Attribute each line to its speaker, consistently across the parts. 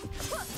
Speaker 1: Huh!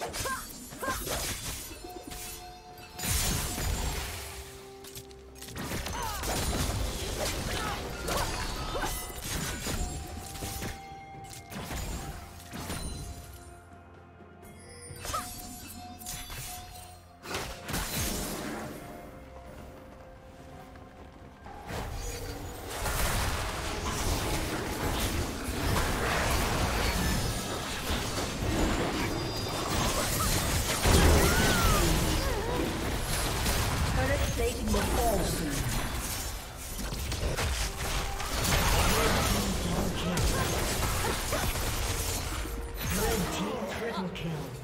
Speaker 1: Ha! kill.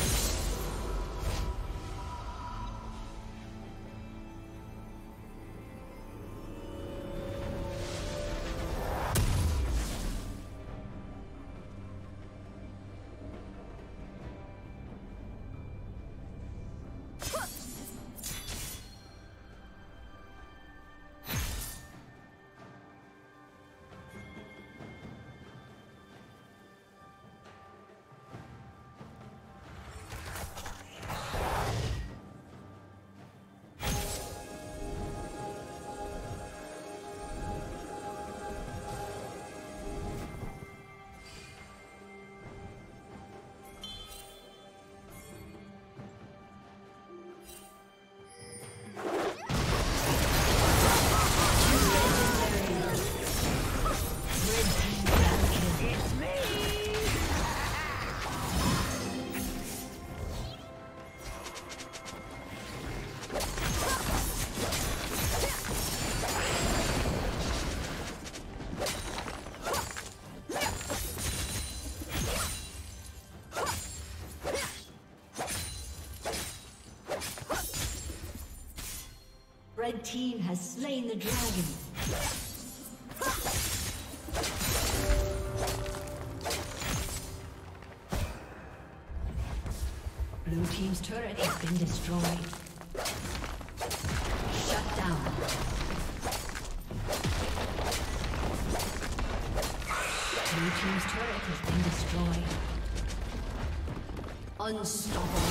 Speaker 1: Team has slain the dragon. Blue team's turret has been destroyed. Shut down. Blue team's turret has been destroyed. Unstoppable.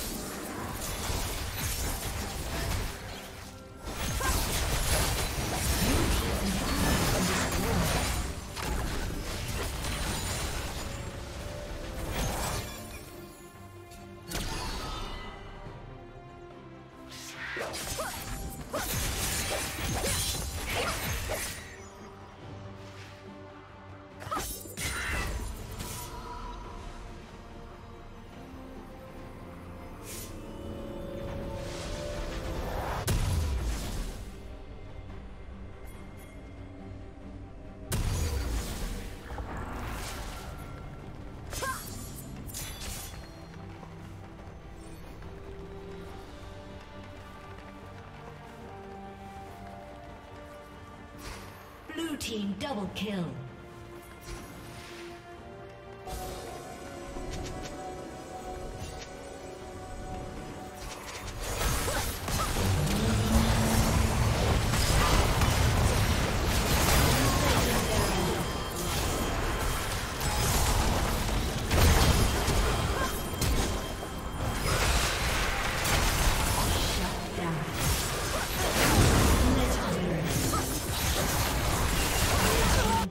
Speaker 1: Team double kill.